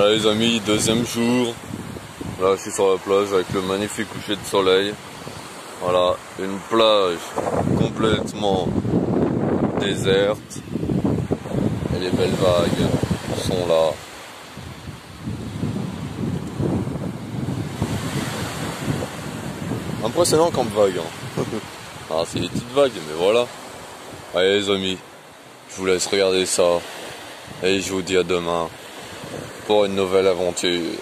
Voilà les amis, deuxième jour. Là je suis sur la plage avec le magnifique coucher de soleil. Voilà, une plage complètement déserte. Et les belles vagues sont là. Impressionnant comme vague. Hein. ah, c'est des petites vagues, mais voilà. Allez les amis, je vous laisse regarder ça. Et je vous dis à demain pour une nouvelle aventure.